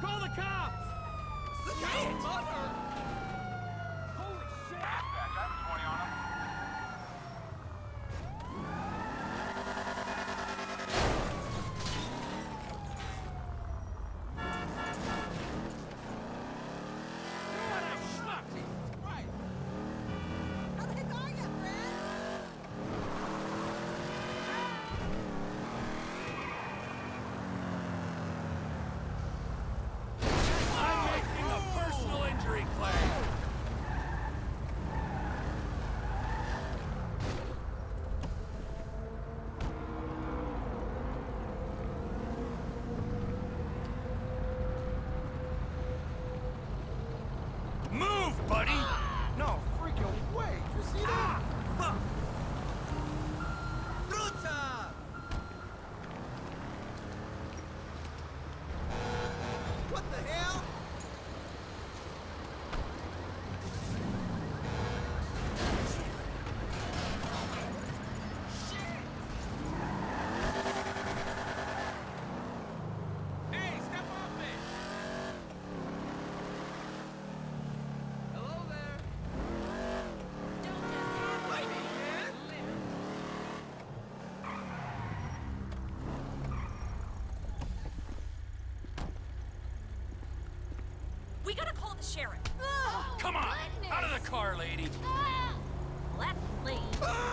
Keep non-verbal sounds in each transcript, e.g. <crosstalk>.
Call the cops! Shit! Mother! Holy shit! Dispatch, I have 20 on him. What a schmuck! Right. How the heck are you, Brad? I'm making a personal injury claim. Move, buddy! No freaking way! Did you see that? Fuck! Truta! What the hell? Hey, step off it! Hello there. Don't just man. We gotta call the sheriff. Come on! Out of the car, lady! Let's leave. Ah!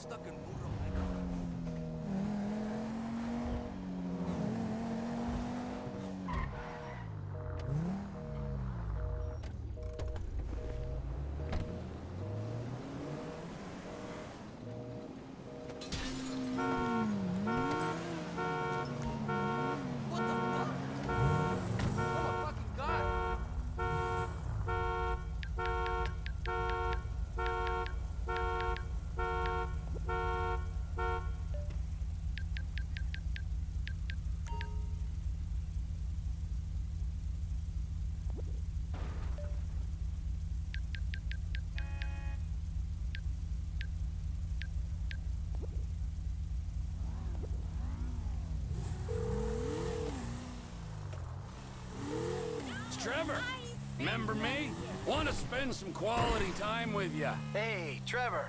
Stuck in Trevor. Remember me? Want to spend some quality time with you. Hey, Trevor.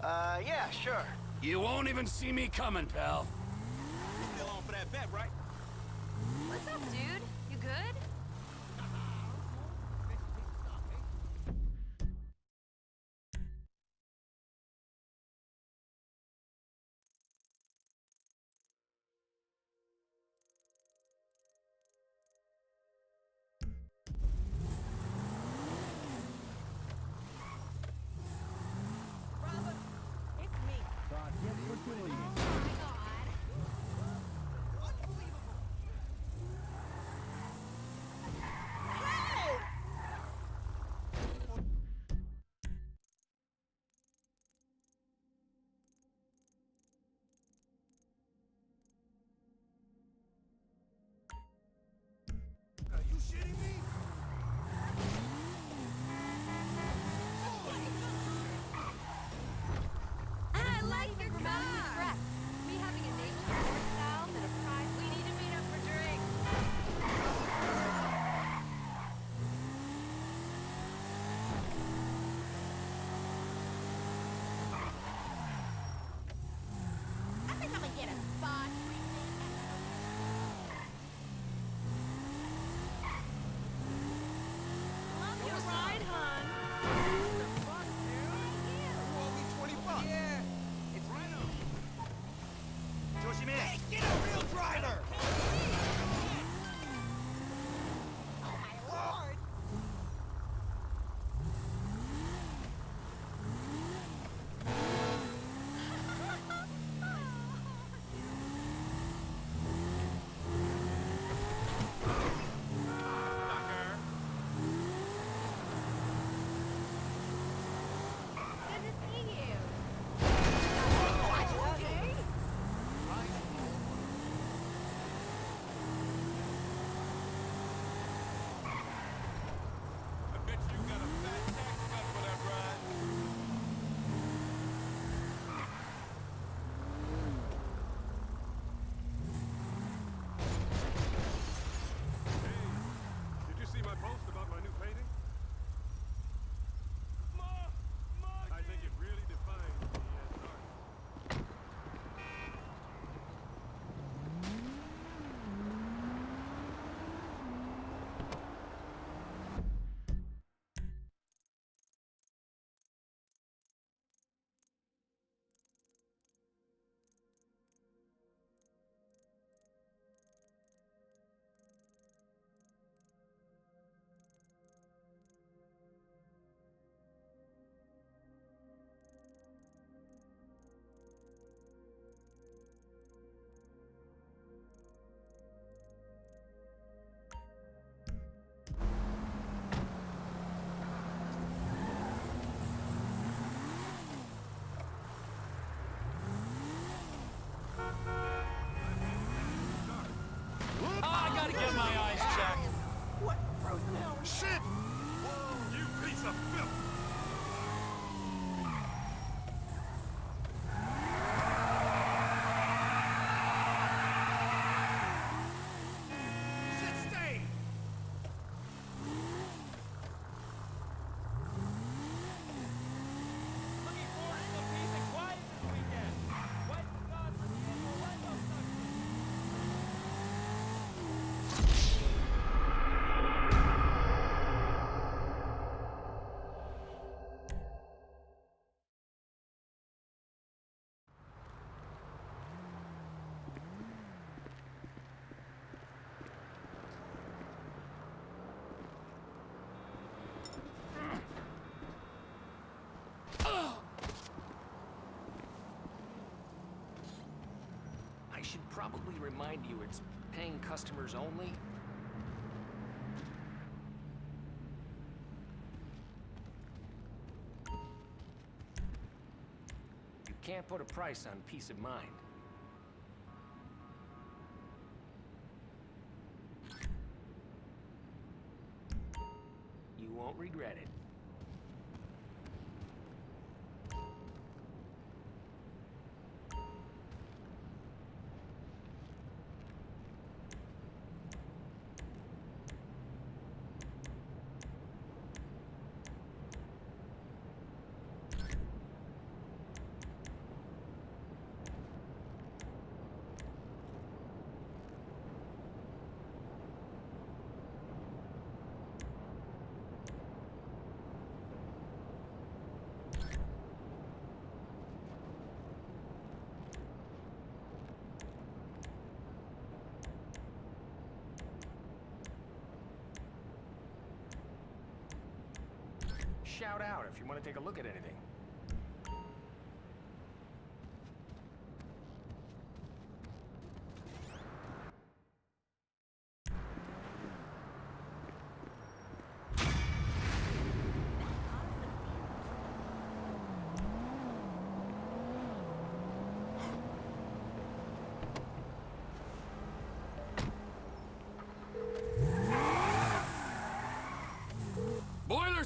Uh, yeah, sure. You won't even see me coming, pal. You Still on for that bet, right? What's up, dude? You good? should probably remind you it's paying customers only. You can't put a price on peace of mind. shout out if you want to take a look at anything.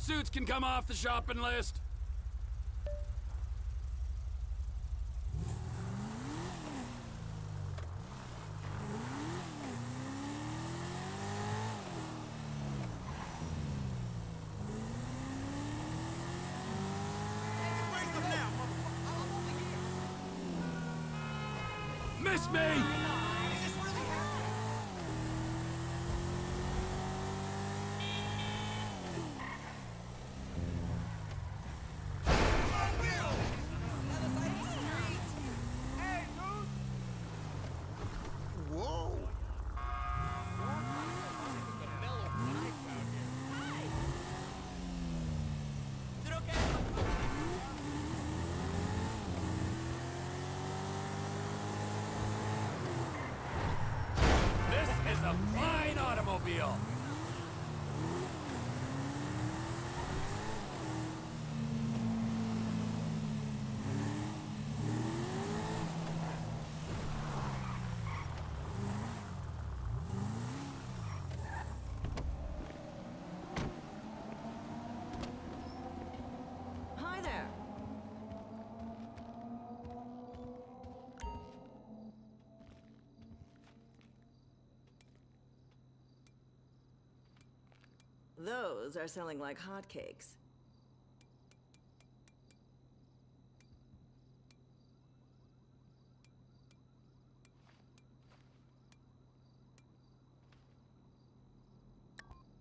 Suits can come off the shopping list. Clothes are selling like hotcakes.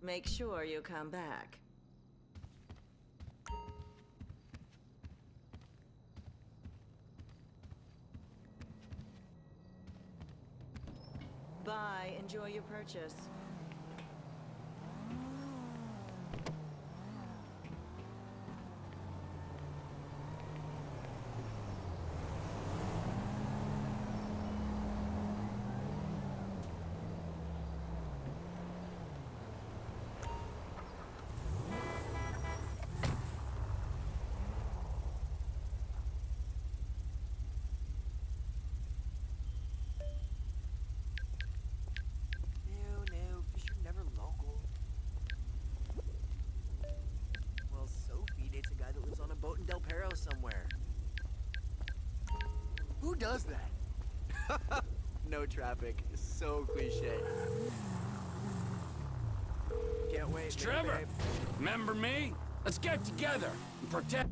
Make sure you come back. Bye. Enjoy your purchase. Who does that? <laughs> no traffic. So cliche. Can't wait. It's. Trevor. Remember me? Let's get together and protect.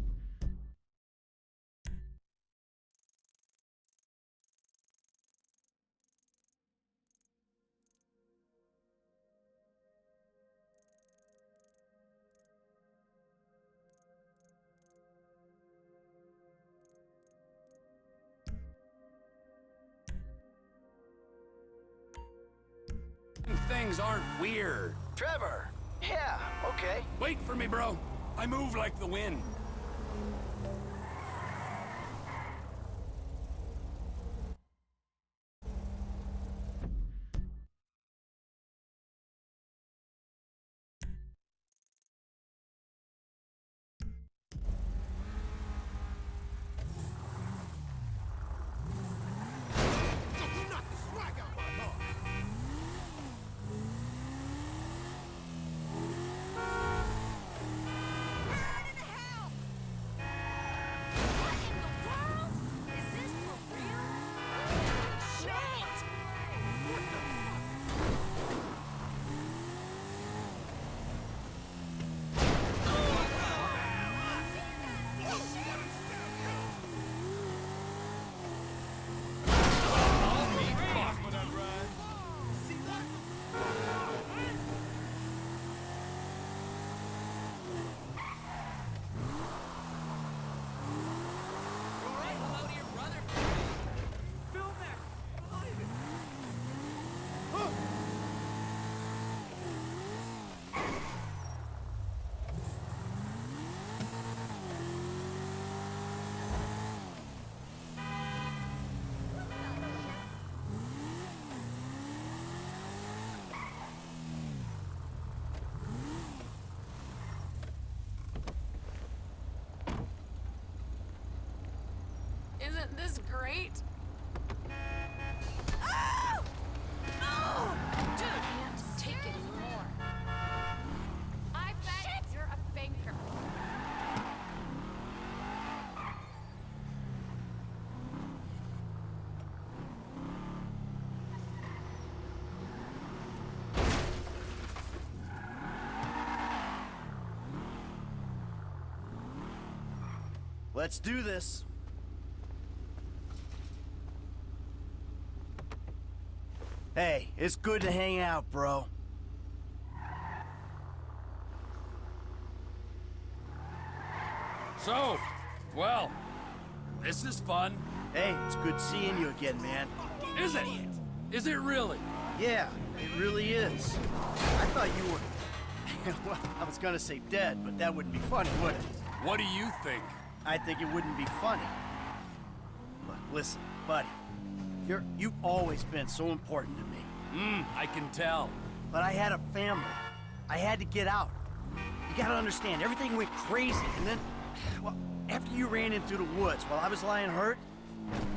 I move like the wind. Isn't this great? Oh! Oh! Dude, I can't take it anymore. I bet you're a banker. Let's do this. Hey, it's good to hang out, bro. So, well, this is fun. Hey, it's good seeing you again, man. Is it? Is it really? Yeah, it really is. I thought you were. <laughs> well, I was gonna say dead, but that wouldn't be funny, would it? What do you think? I think it wouldn't be funny. But listen, buddy, you're you've always been so important to me. Hmm, I can tell. But I had a family. I had to get out. You gotta understand, everything went crazy, and then, well, after you ran into the woods while I was lying hurt,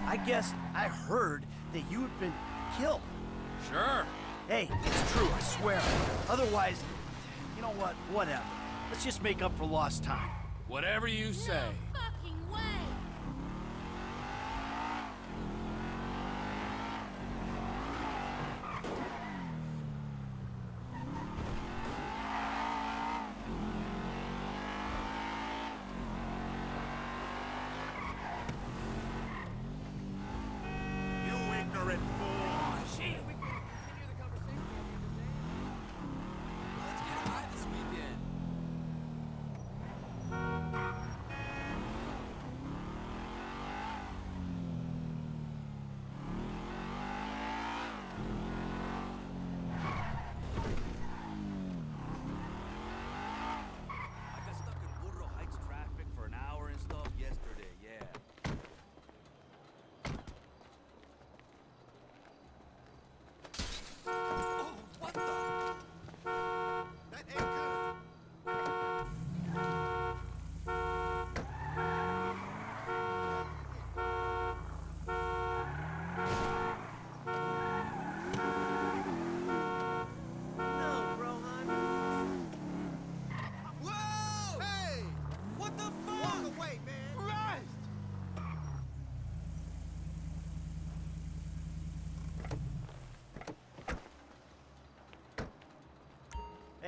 I guess I heard that you had been killed. Sure. Hey, it's true, I swear. Otherwise, you know what? Whatever. Let's just make up for lost time. Whatever you say.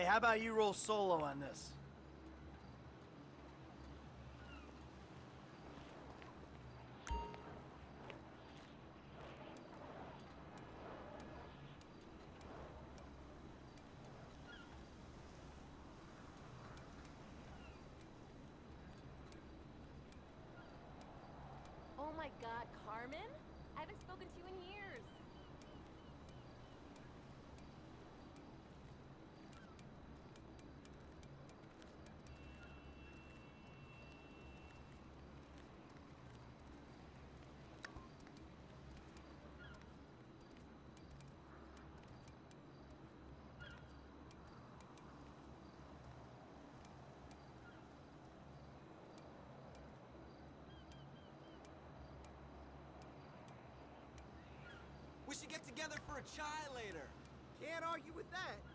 How about you roll solo on this? Oh my god, Carmen? I haven't spoken to you in years. We should get together for a chai later. Can't argue with that.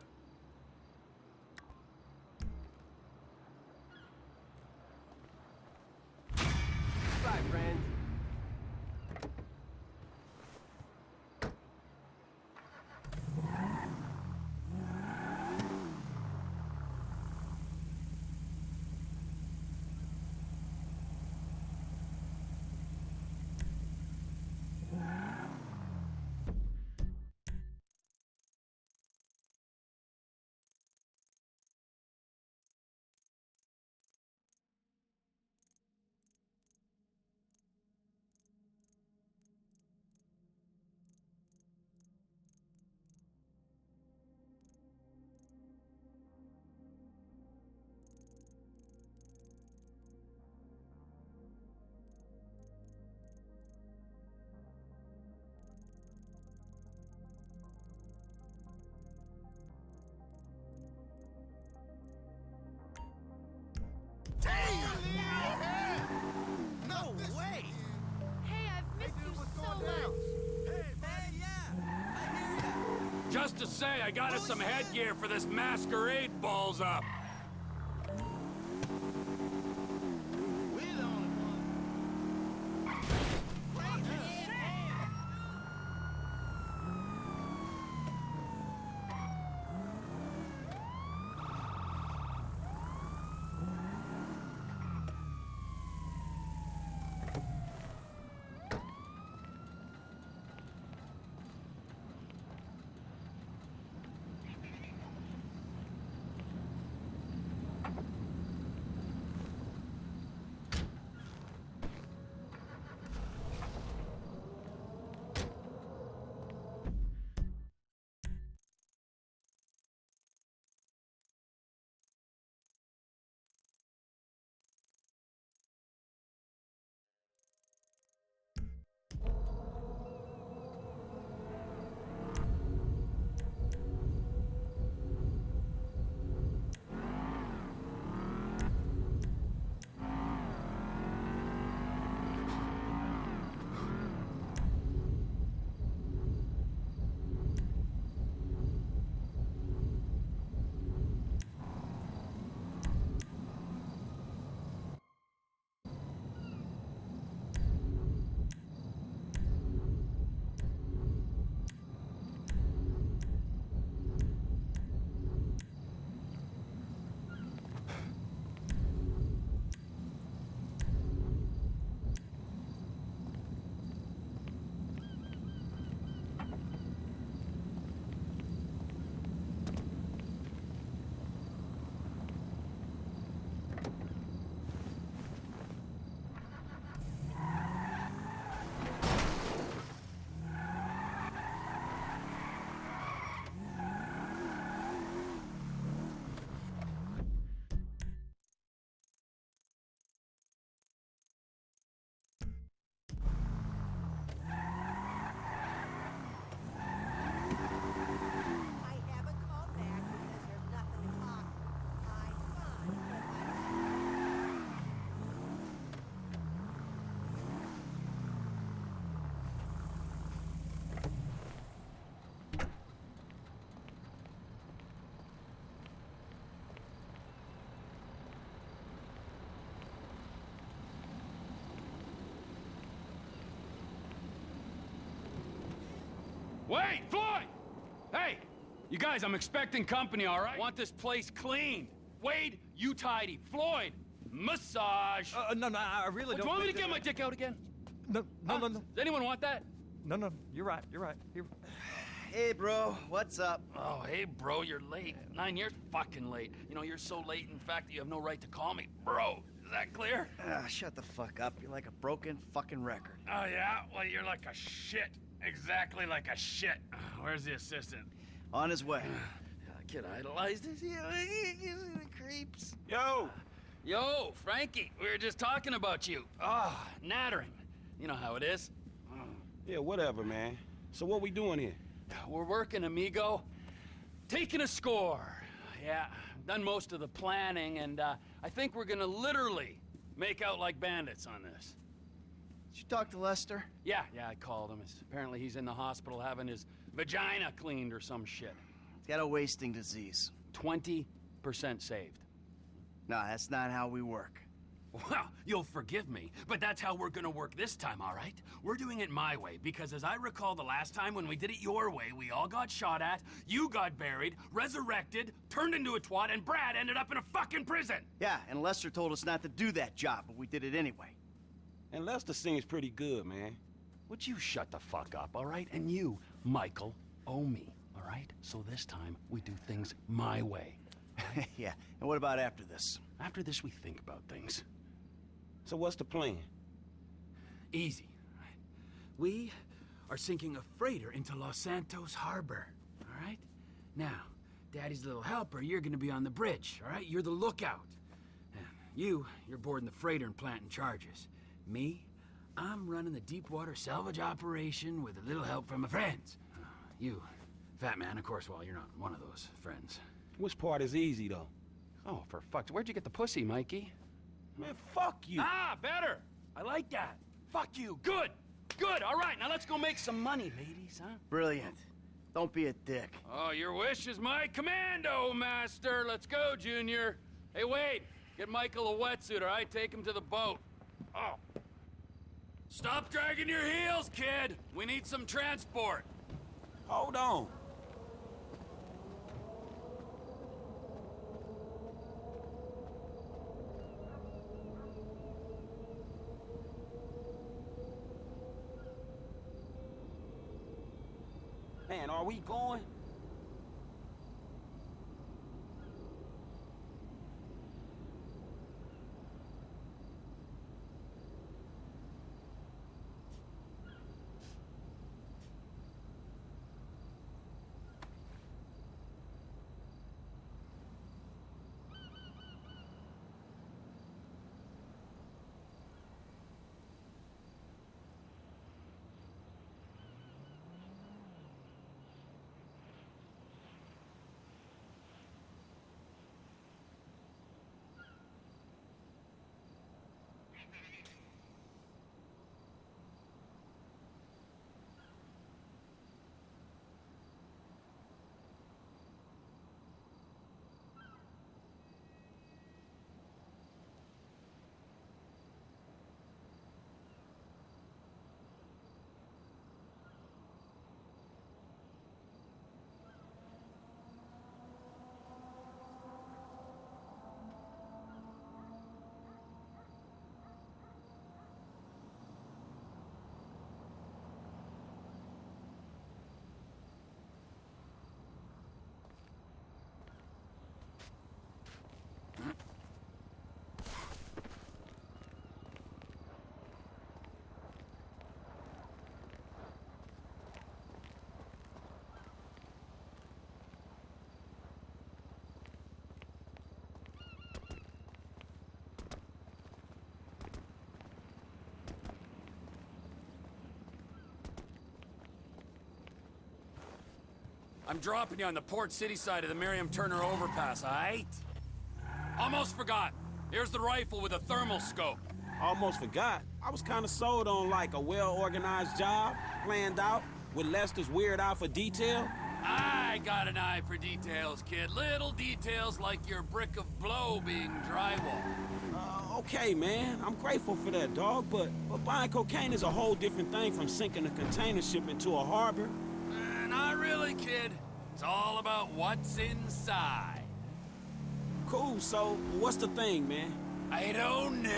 To say, I got us oh, some headgear for this masquerade balls up. Wait, Floyd! Hey, You guys, I'm expecting company, all right? Want this place cleaned. Wade, you tidy. Floyd, massage. Uh, no, no, I really Do don't. you want me to get my dick out again? No, no, Huh? no, no, Does anyone want that? no, no. You're right. You're right. You're... Hey, bro, what's up? Oh, hey, bro, you're late. Nine years fucking late. You know, you're so late, in fact, that you have no right to call me bro. Is that clear? Ah, shut the fuck up. You're like a broken fucking record. Oh, yeah? Well, you're like a shit. Exactly like a shit. <sighs> Where's the assistant? On his way. <sighs> Kid idolized us. You the <laughs> creeps. Yo! Yo, Frankie, we were just talking about you. Ah, nattering. You know how it is. <sighs> Yeah, whatever, man. So what we doing here? We're working, amigo. Taking a score. Yeah, done most of the planning, and uh, I think we're gonna literally make out like bandits on this. Did you talk to Lester? Yeah, yeah, I called him. It's, apparently he's in the hospital having his vagina cleaned or some shit. He's got a wasting disease. 20% saved. No, that's not how we work. Well, you'll forgive me, but that's how we're gonna work this time, all right? We're doing it my way, because as I recall the last time when we did it your way, we all got shot at, you got buried, resurrected, turned into a twat, and Brad ended up in a fucking prison! Yeah, and Lester told us not to do that job, but we did it anyway. And Lester seems pretty good, man. Would you shut the fuck up, all right? And you, Michael, owe me, all right? So this time, we do things my way. <laughs> yeah, and what about after this? After this, we think about things. So what's the plan? Easy. We are sinking a freighter into Los Santos Harbor. All right? Now, Daddy's little helper, you're gonna be on the bridge. All right? You're the lookout. And you, you're boarding the freighter and planting charges. Me, I'm running the deep water salvage operation with a little help from my friends. Uh, you, fat man, of course. Well, you're not one of those friends. Which part is easy, though? Oh, for fuck's where'd you get the pussy, Mikey? Man, fuck you! Ah, better. I like that. Fuck you. Good. Good. All right, now let's go make some money, ladies, huh? Brilliant. Don't be a dick. Oh, your wish is my commando, master. Let's go, Junior. Hey, wait. Get Michael a wetsuit, all right? Take him to the boat. Oh. Stop dragging your heels, kid. We need some transport. Hold on. Man, are we going? I'm dropping you on the Port City side of the Miriam Turner overpass, all right? Almost forgot. Here's the rifle with a thermal scope. Almost forgot. I was kind of sold on like a well-organized job, planned out, with Lester's weird eye for detail. I got an eye for details, kid. Little details like your brick of blow being drywall. Uh, okay, man. I'm grateful for that, dog, but, but buying cocaine is a whole different thing from sinking a container ship into a harbor. Uh, not really, kid. It's all about what's inside. Cool, so what's the thing, man? I don't know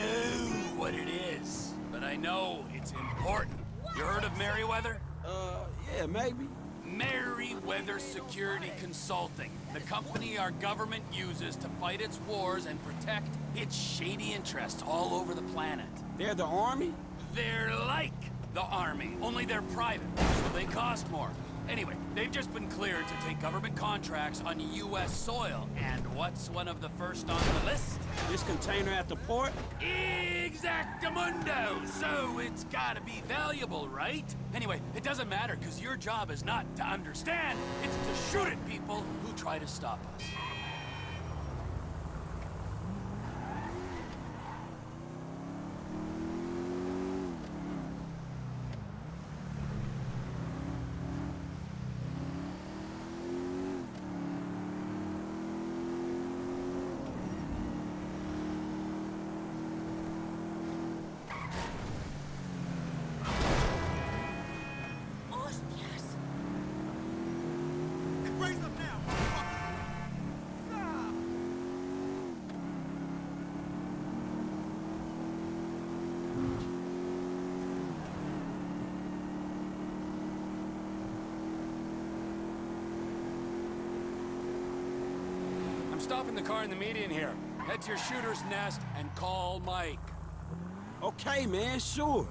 what it is, but I know it's important. You heard of Merryweather? Uh, yeah, maybe. Merryweather Security Consulting, the company our government uses to fight its wars and protect its shady interests all over the planet. They're the army? They're like the army, only they're private, so they cost more. Anyway, they've just been cleared to take government contracts on U.S. soil. And what's one of the first on the list? This container at the port? Exactamundo! So it's gotta be valuable, right? Anyway, it doesn't matter, because your job is not to understand, it's to shoot at people who try to stop us. Stopping the car in the median here. Head to your shooter's nest and call Mike. Okay, man, sure.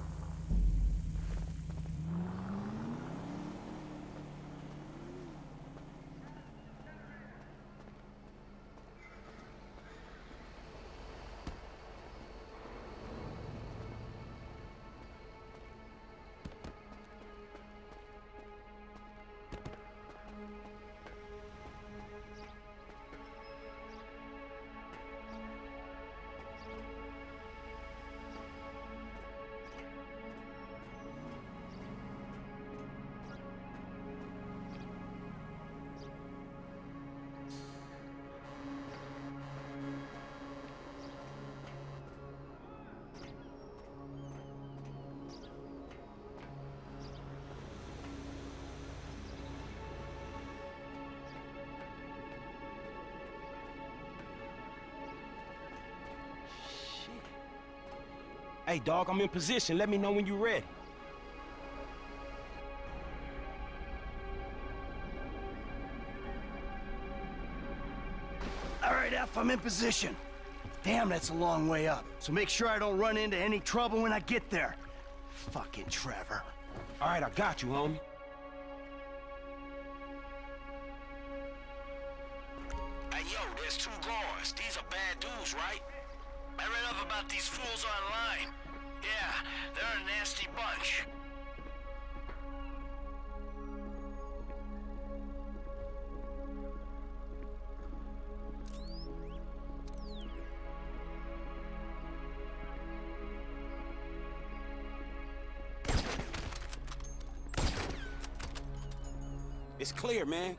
Hey, dog, I'm in position. Let me know when you're ready. All right, F, I'm in position. Damn, that's a long way up. So make sure I don't run into any trouble when I get there. Fucking Trevor. All right, I got you, homie.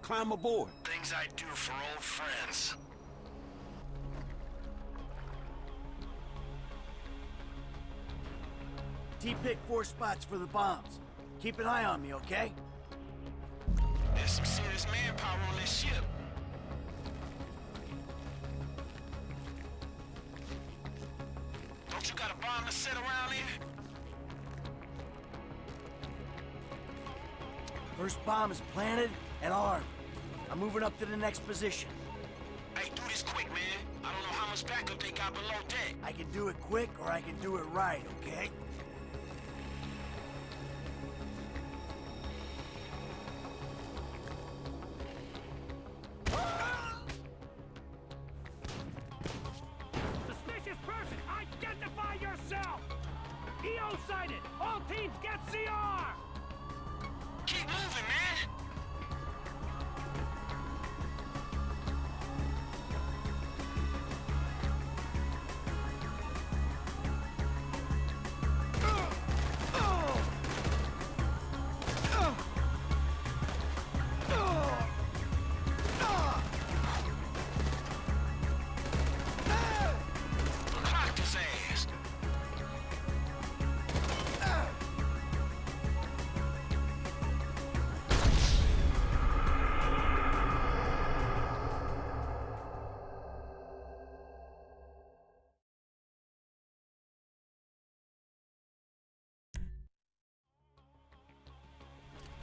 Climb aboard. Things I do for old friends. T-pick four spots for the bombs. Keep an eye on me, okay? There's some serious manpower on this ship. Don't you got a bomb to set around here? First bomb is planted and armed. I'm moving up to the next position. Hey, do this quick, man. I don't know how much backup they got below deck. I can do it quick or I can do it right, okay?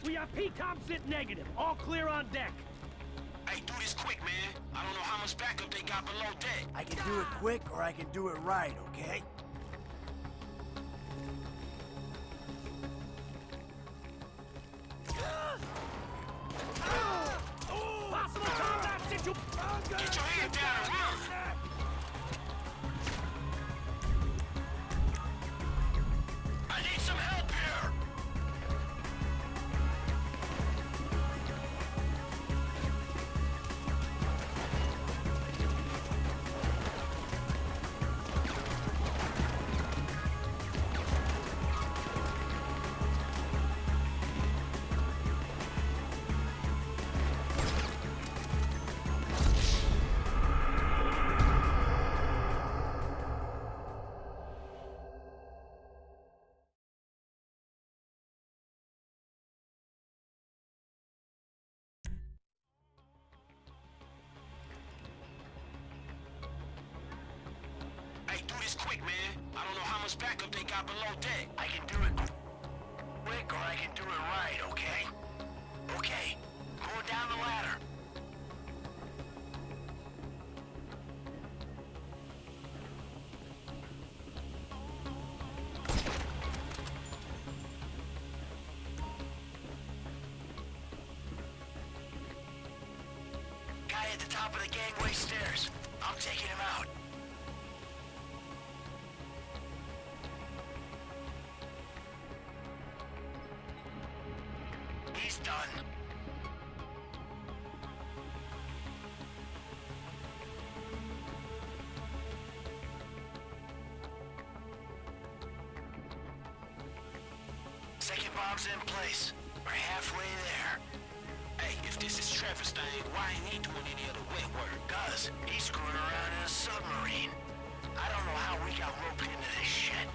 We are PCOM sit negative. All clear on deck. Hey, do this quick, man. I don't know how much backup they got below deck. I can do it quick or I can do it right, okay? Backup they got below deck. I can do it quick or I can do it right, okay? Okay, going down the ladder. Guy at the top of the gangway stairs. I'm taking him out. In place. We're halfway there. Hey, if this is Trevor's thing, why ain't he doing any of the wet work? Cuz he's screwing around in a submarine. I don't know how we got roped into this shit.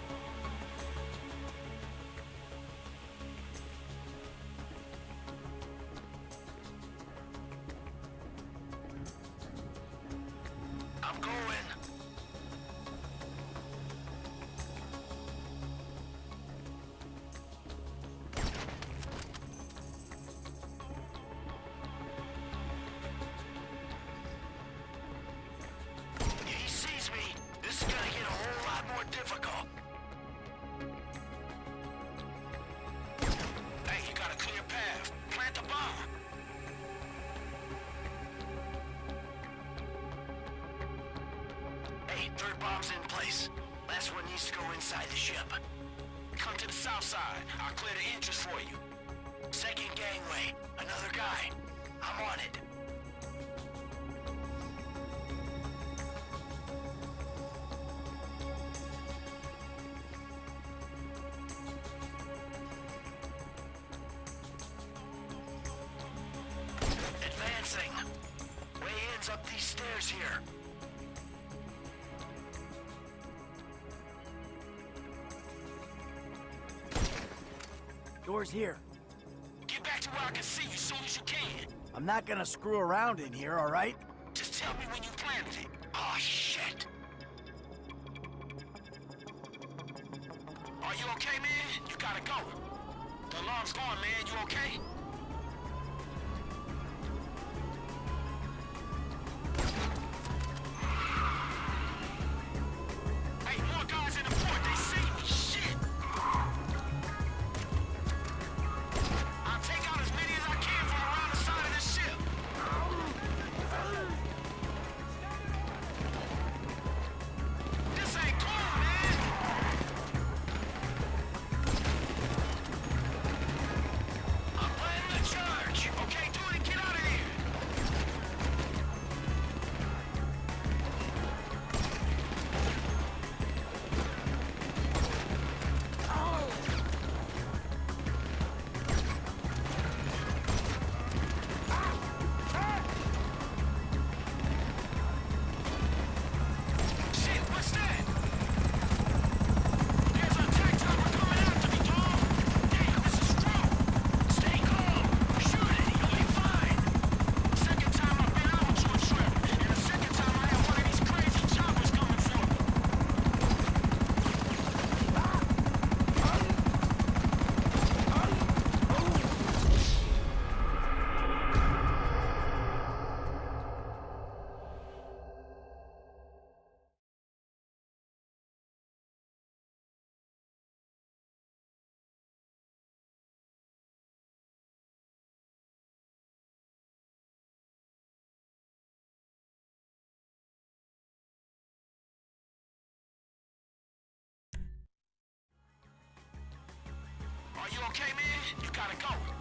Third bomb's in place. Last one needs to go inside the ship. Come to the south side. I'll clear the entrance for you. Second gangway. Another guy. I'm on it. Advancing. Way ends up these stairs here. Door's here. Get back to where I can see you as soon as you can. I'm not gonna screw around in here, all right? okay, man? You gotta go.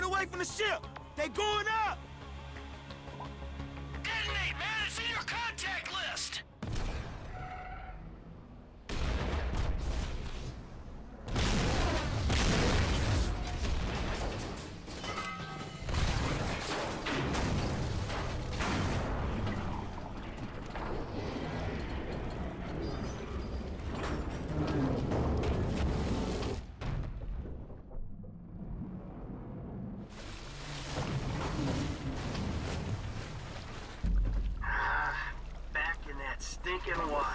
Get away from the ship! They going up! kilowatt.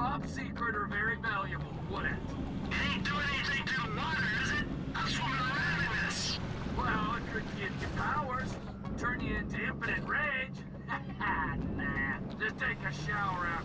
Top secret or very valuable, would it? It ain't doing anything to the water, is it? I'm swimming around in this. Well, it could give you powers, turn you into infinite rage. <laughs> nah, just take a shower after,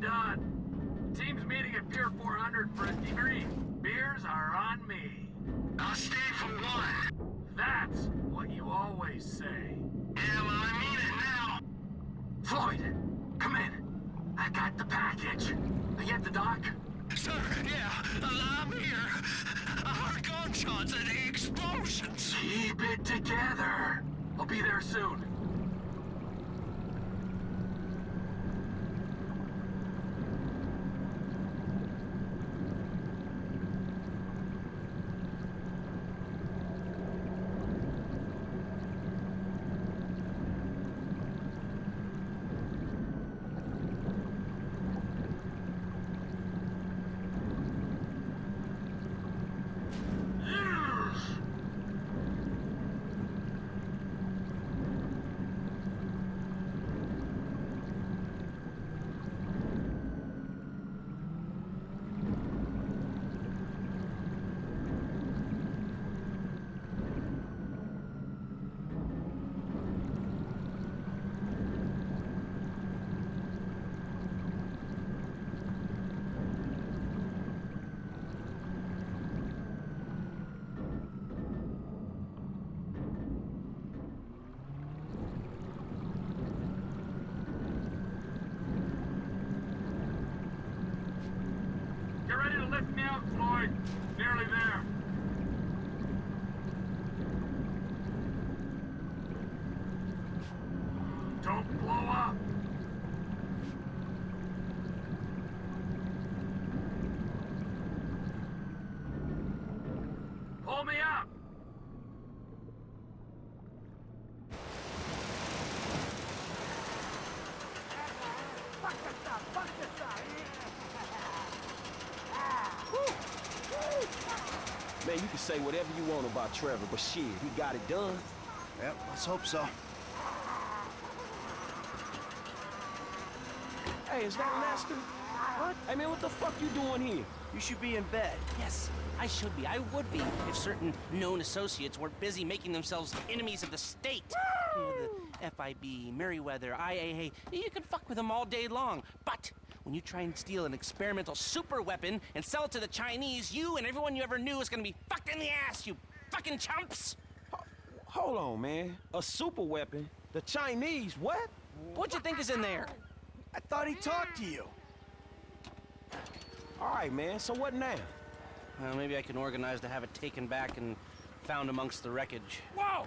done. Team's meeting at Pier 400 for a debrief. Beers are on me. I'll stay for one. That's what you always say. Yeah, well, I mean it now. Floyd, come in. I got the package. Are you at the dock? Sir, yeah, uh, I'm here. I heard gunshots and explosions. Keep it together. I'll be there soon. Get ready to lift me out, Floyd. Nearly there. Don't blow up. Pull me up. Man, you can say whatever you want about Trevor, but shit, he got it done. Yep, let's hope so. Hey, is that Lester? What? Hey, man, what the fuck you doing here? You should be in bed. Yes, I should be. I would be if certain known associates weren't busy making themselves enemies of the state. You know, the FIB, Merryweather, IAA. You can fuck with them all day long. But when you try and steal an experimental super weapon and sell it to the Chinese, you and everyone you ever knew is gonna be fucked in the ass, you fucking chumps! Hold on, man. A super weapon? The Chinese? What? What'd you think is in there? I thought he talked to you. All right, man. So what now? Well, maybe I can organize to have it taken back and found amongst the wreckage. Whoa!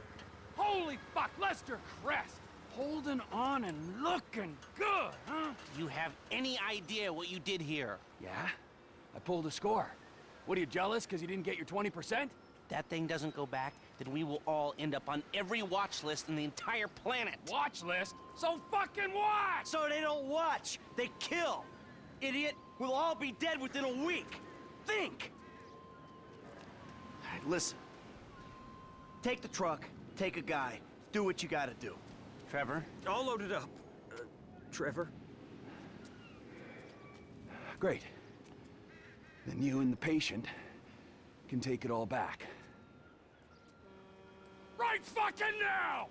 Holy fuck, Lester Crest! Holding on and looking good, huh? Do you have any idea what you did here? Yeah? I pulled a score. What are you jealous because you didn't get your 20%? That thing doesn't go back, then we will all end up on every watch list in the entire planet. Watch list? So fucking watch! So they don't watch, they kill. Idiot, we'll all be dead within a week. Think! All right, listen. Take the truck, take a guy, do what you gotta do. Trevor? All loaded up. Uh, Trevor? Great. Then you and the patient can take it all back. Right fucking now!